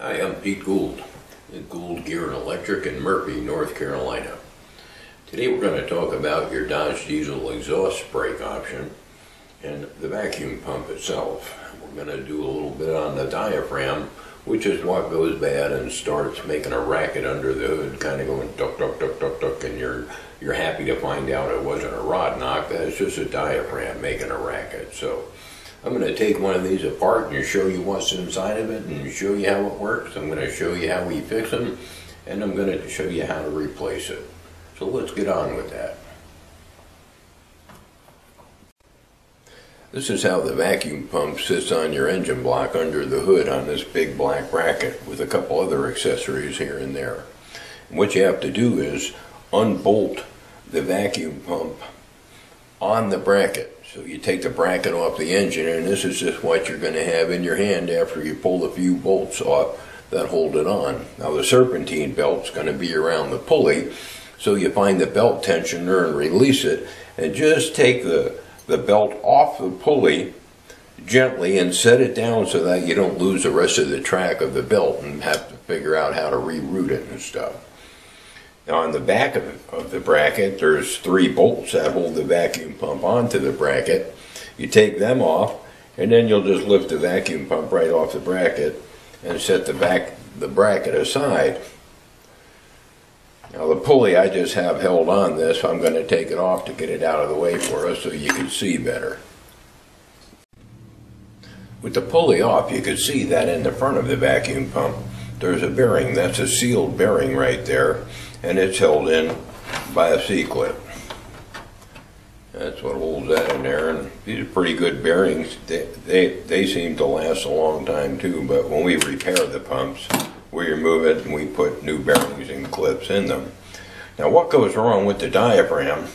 Hi, I'm Pete Gould at Gould Gear and Electric in Murphy, North Carolina. Today we're going to talk about your Dodge Diesel exhaust brake option and the vacuum pump itself. We're going to do a little bit on the diaphragm, which is what goes bad and starts making a racket under the hood, kind of going duck, duck, duck, duck, duck, and you're, you're happy to find out it wasn't a rod knock, that's just a diaphragm making a racket. So I'm going to take one of these apart and show you what's inside of it and show you how it works. I'm going to show you how we fix them and I'm going to show you how to replace it. So let's get on with that. This is how the vacuum pump sits on your engine block under the hood on this big black bracket with a couple other accessories here and there. And what you have to do is unbolt the vacuum pump on the bracket. So you take the bracket off the engine and this is just what you're going to have in your hand after you pull a few bolts off that hold it on. Now the serpentine belt's going to be around the pulley so you find the belt tensioner and release it and just take the, the belt off the pulley gently and set it down so that you don't lose the rest of the track of the belt and have to figure out how to reroute it and stuff. On the back of, of the bracket, there's three bolts that hold the vacuum pump onto the bracket. You take them off, and then you'll just lift the vacuum pump right off the bracket and set the back the bracket aside. Now the pulley I just have held on this, I'm going to take it off to get it out of the way for us so you can see better. With the pulley off, you can see that in the front of the vacuum pump, there's a bearing. That's a sealed bearing right there and it's held in by a C-clip. That's what holds that in there, and these are pretty good bearings. They, they, they seem to last a long time too, but when we repair the pumps, we remove it and we put new bearings and clips in them. Now what goes wrong with the diaphragm,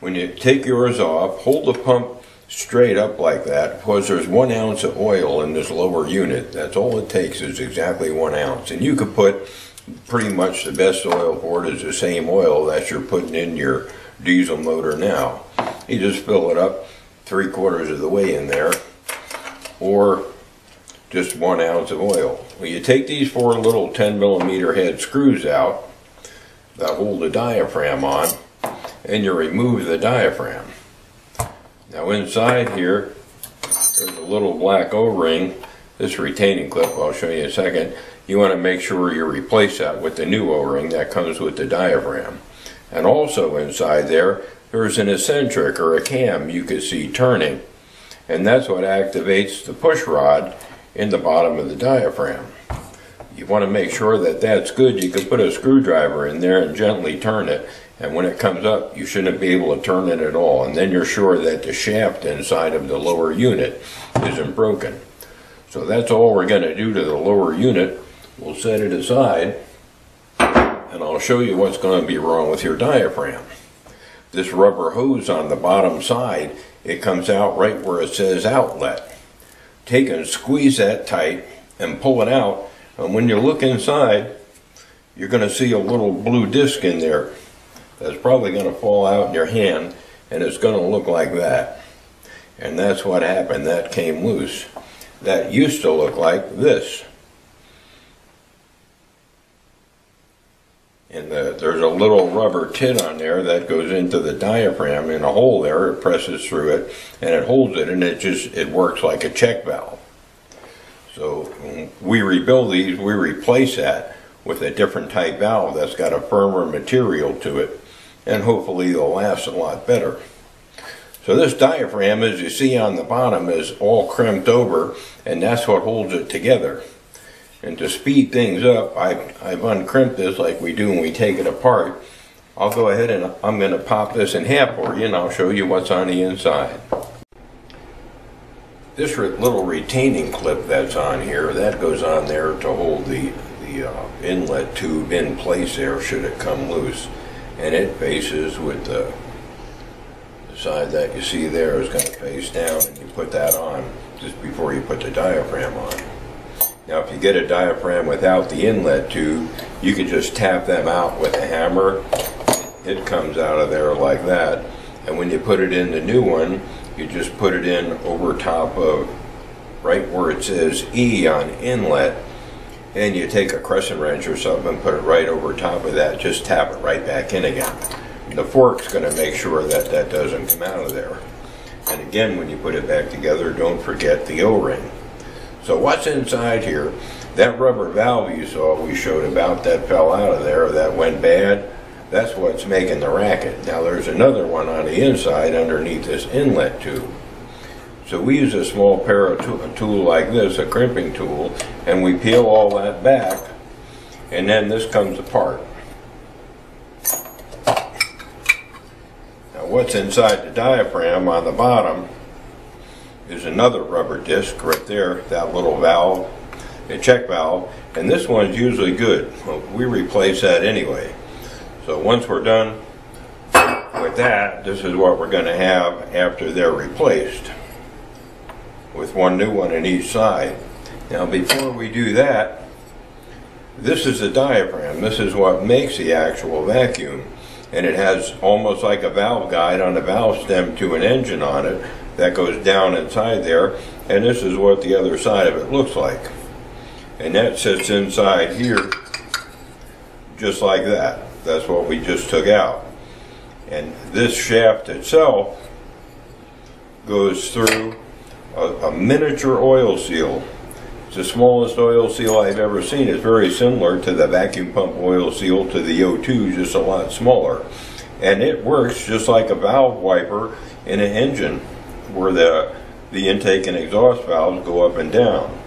when you take yours off, hold the pump straight up like that, because there's one ounce of oil in this lower unit. That's all it takes is exactly one ounce. And you could put pretty much the best oil for it is the same oil that you're putting in your diesel motor now. You just fill it up three quarters of the way in there or just one ounce of oil. Well, you take these four little 10 millimeter head screws out that hold the diaphragm on and you remove the diaphragm. Now inside here, there's a little black O-ring, this retaining clip, I'll show you in a second, you want to make sure you replace that with the new O-ring that comes with the diaphragm. And also inside there, there's an eccentric or a cam you can see turning. And that's what activates the push rod in the bottom of the diaphragm. You want to make sure that that's good. You can put a screwdriver in there and gently turn it. And when it comes up, you shouldn't be able to turn it at all. And then you're sure that the shaft inside of the lower unit isn't broken. So that's all we're going to do to the lower unit We'll set it aside and I'll show you what's going to be wrong with your diaphragm. This rubber hose on the bottom side, it comes out right where it says outlet. Take and squeeze that tight and pull it out and when you look inside you're going to see a little blue disc in there that's probably going to fall out in your hand and it's going to look like that. And that's what happened, that came loose. That used to look like this. And the, there's a little rubber tin on there that goes into the diaphragm in a hole there. It presses through it and it holds it and it just it works like a check valve. So we rebuild these we replace that with a different type valve that's got a firmer material to it and hopefully it'll last a lot better. So this diaphragm as you see on the bottom is all crimped over and that's what holds it together and to speed things up, I've, I've uncrimped this like we do when we take it apart. I'll go ahead and I'm going to pop this in half for you and I'll show you what's on the inside. This little retaining clip that's on here, that goes on there to hold the, the uh, inlet tube in place there should it come loose. And it faces with the, the side that you see there is going to face down and you put that on just before you put the diaphragm on. Now if you get a diaphragm without the inlet tube, you can just tap them out with a hammer. It comes out of there like that. And when you put it in the new one, you just put it in over top of right where it says E on inlet and you take a crescent wrench or something and put it right over top of that, just tap it right back in again. The fork's going to make sure that that doesn't come out of there. And again, when you put it back together, don't forget the O-ring. So what's inside here? That rubber valve you saw we showed about that fell out of there, that went bad, that's what's making the racket. Now there's another one on the inside underneath this inlet tube. So we use a small pair of tool, a tool like this, a crimping tool, and we peel all that back, and then this comes apart. Now what's inside the diaphragm on the bottom is another rubber disc right there, that little valve, a check valve, and this one's usually good. We replace that anyway. So once we're done with that, this is what we're going to have after they're replaced with one new one on each side. Now before we do that, this is the diaphragm. This is what makes the actual vacuum. And it has almost like a valve guide on the valve stem to an engine on it that goes down inside there. And this is what the other side of it looks like. And that sits inside here just like that. That's what we just took out. And this shaft itself goes through a, a miniature oil seal. It's the smallest oil seal I've ever seen. It's very similar to the vacuum pump oil seal to the O2, just a lot smaller. And it works just like a valve wiper in an engine where the, the intake and exhaust valves go up and down.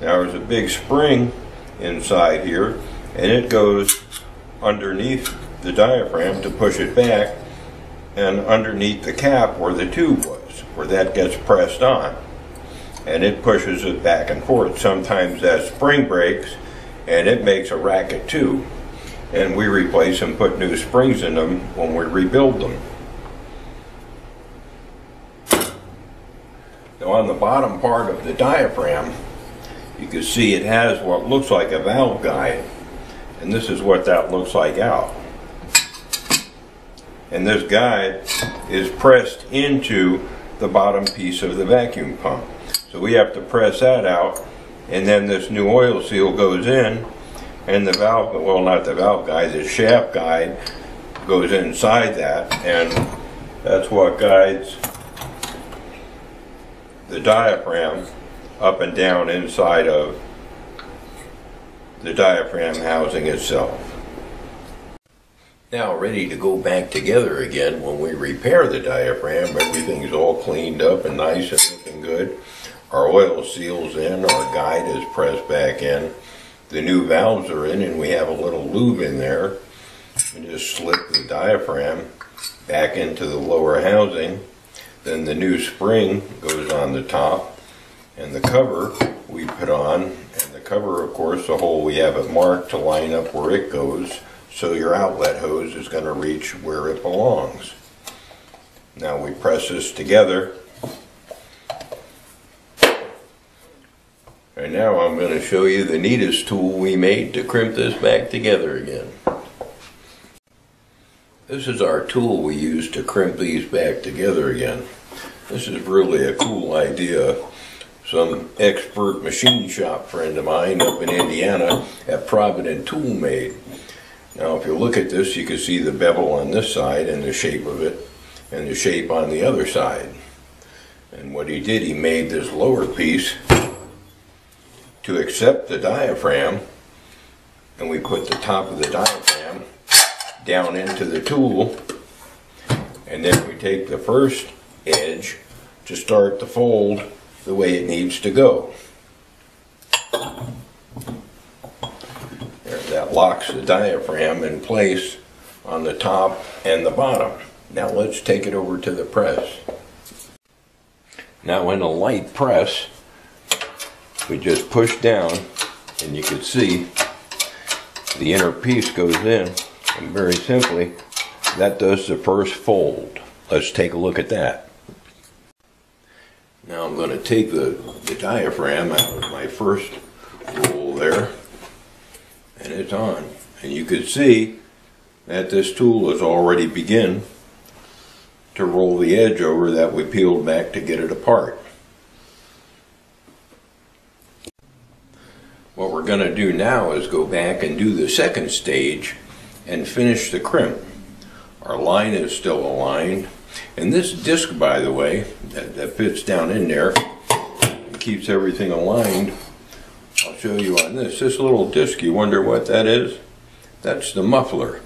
Now there's a big spring inside here and it goes underneath the diaphragm to push it back and underneath the cap where the tube was, where that gets pressed on. And it pushes it back and forth. Sometimes that spring breaks and it makes a racket too. And we replace and put new springs in them when we rebuild them. On the bottom part of the diaphragm, you can see it has what looks like a valve guide. And this is what that looks like out. And this guide is pressed into the bottom piece of the vacuum pump. So we have to press that out and then this new oil seal goes in and the valve, well not the valve guide, the shaft guide goes inside that and that's what guides the diaphragm up and down inside of the diaphragm housing itself. Now ready to go back together again when we repair the diaphragm. Everything's all cleaned up and nice and looking good. Our oil seal's in, our guide is pressed back in. The new valves are in and we have a little lube in there. And just slip the diaphragm back into the lower housing. Then the new spring goes on the top and the cover we put on and the cover of course the hole we have it marked to line up where it goes so your outlet hose is going to reach where it belongs. Now we press this together and now I'm going to show you the neatest tool we made to crimp this back together again. This is our tool we use to crimp these back together again. This is really a cool idea some expert machine shop friend of mine up in Indiana at Provident Tool made. Now if you look at this you can see the bevel on this side and the shape of it and the shape on the other side. And what he did, he made this lower piece to accept the diaphragm and we put the top of the diaphragm down into the tool and then we take the first edge to start the fold the way it needs to go. There, that locks the diaphragm in place on the top and the bottom. Now let's take it over to the press. Now in a light press, we just push down and you can see the inner piece goes in and very simply that does the first fold. Let's take a look at that. Now I'm going to take the, the diaphragm out of my first roll there and it's on. And you can see that this tool has already begin to roll the edge over that we peeled back to get it apart. What we're going to do now is go back and do the second stage and finish the crimp. Our line is still aligned. And this disc, by the way, that, that fits down in there keeps everything aligned, I'll show you on this. This little disc, you wonder what that is? That's the muffler.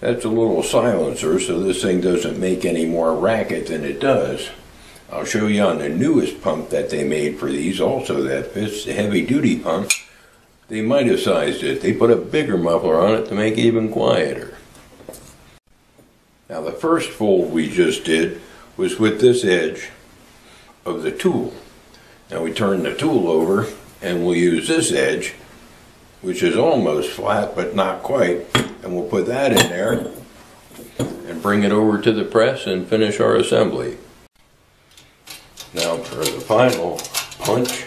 That's a little silencer so this thing doesn't make any more racket than it does. I'll show you on the newest pump that they made for these also that fits the heavy duty pump. They might have sized it. They put a bigger muffler on it to make it even quieter. Now the first fold we just did was with this edge of the tool. Now we turn the tool over and we'll use this edge, which is almost flat but not quite, and we'll put that in there and bring it over to the press and finish our assembly. Now for the final punch,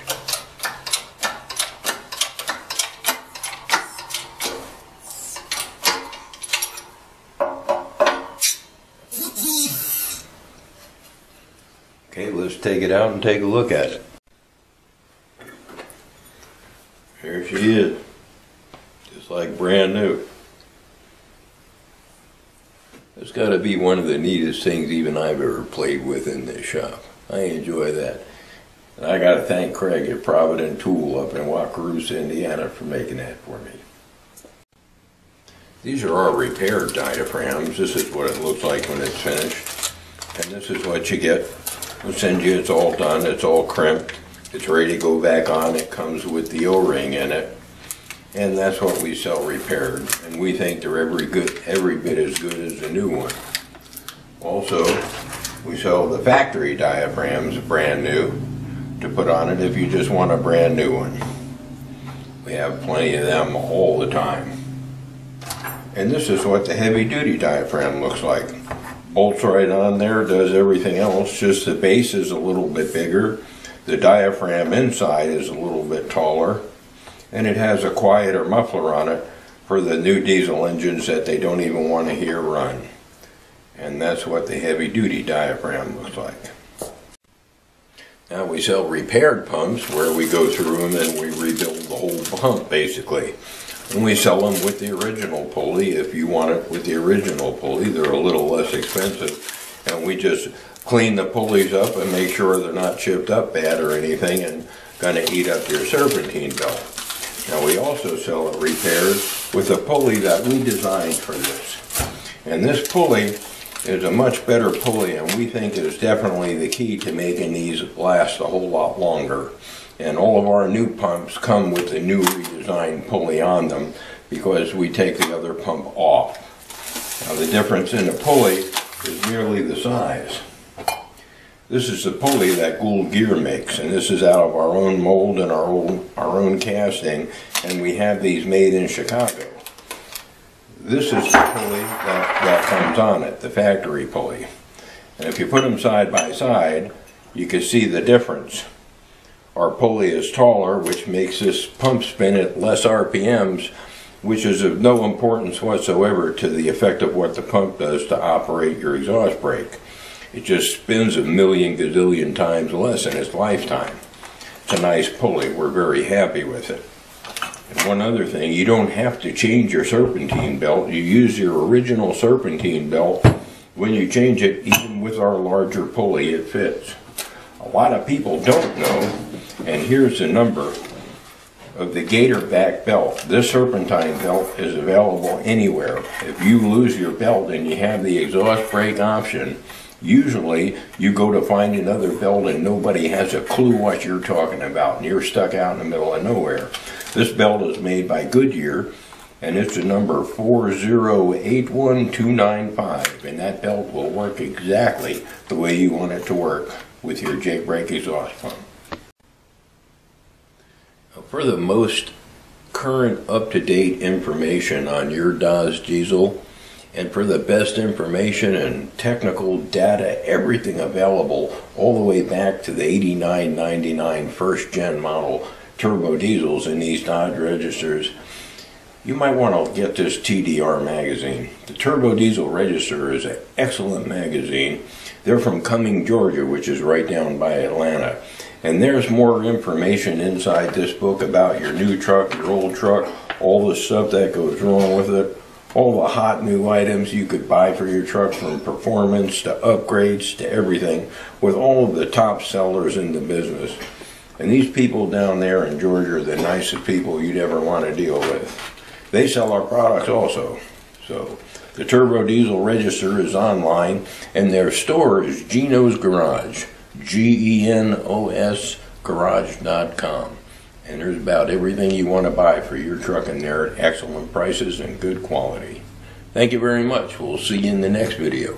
Okay, let's take it out and take a look at it. There she is, just like brand new. It's got to be one of the neatest things even I've ever played with in this shop. I enjoy that. And I got to thank Craig at Provident Tool up in Wakarusa, Indiana for making that for me. These are our repaired diaphragms. This is what it looks like when it's finished. And this is what you get We'll send you, it's all done, it's all crimped, it's ready to go back on, it comes with the O-ring in it. And that's what we sell repaired, and we think they're every good, every bit as good as the new one. Also, we sell the factory diaphragms brand new to put on it if you just want a brand new one. We have plenty of them all the time. And this is what the heavy duty diaphragm looks like bolts right on there, does everything else, just the base is a little bit bigger. The diaphragm inside is a little bit taller, and it has a quieter muffler on it for the new diesel engines that they don't even want to hear run. And that's what the heavy duty diaphragm looks like. Now we sell repaired pumps where we go through them and we rebuild the whole pump basically. And we sell them with the original pulley. If you want it with the original pulley, they're a little less expensive. And we just clean the pulleys up and make sure they're not chipped up bad or anything and gonna eat up your serpentine belt. Now we also sell it repaired with a pulley that we designed for this. And this pulley is a much better pulley and we think is definitely the key to making these last a whole lot longer. And all of our new pumps come with the new redesigned pulley on them because we take the other pump off. Now the difference in the pulley is merely the size. This is the pulley that Gould Gear makes, and this is out of our own mold and our own, our own casting, and we have these made in Chicago. This is the pulley that, that comes on it, the factory pulley. And if you put them side by side, you can see the difference. Our pulley is taller, which makes this pump spin at less RPMs, which is of no importance whatsoever to the effect of what the pump does to operate your exhaust brake. It just spins a million gazillion times less in its lifetime. It's a nice pulley. We're very happy with it. And one other thing, you don't have to change your serpentine belt. You use your original serpentine belt. When you change it, even with our larger pulley, it fits. A lot of people don't know and here's the number of the Gatorback belt. This serpentine belt is available anywhere. If you lose your belt and you have the exhaust brake option, usually you go to find another belt and nobody has a clue what you're talking about and you're stuck out in the middle of nowhere. This belt is made by Goodyear and it's the number 4081295 and that belt will work exactly the way you want it to work with your Jake brake exhaust pump. For the most current up-to-date information on your Dodge diesel and for the best information and technical data, everything available all the way back to the 8999 first gen model turbo diesels in these Dodge registers, you might want to get this TDR magazine. The Turbo Diesel Register is an excellent magazine. They're from Cumming, Georgia, which is right down by Atlanta And there's more information inside this book about your new truck, your old truck, all the stuff that goes wrong with it, all the hot new items you could buy for your truck from performance to upgrades to everything with all of the top sellers in the business. And these people down there in Georgia are the nicest people you'd ever want to deal with. They sell our products also. So the Turbo Diesel Register is online and their store is Geno's Garage. G E N O S Garage.com. And there's about everything you want to buy for your truck in there at excellent prices and good quality. Thank you very much. We'll see you in the next video.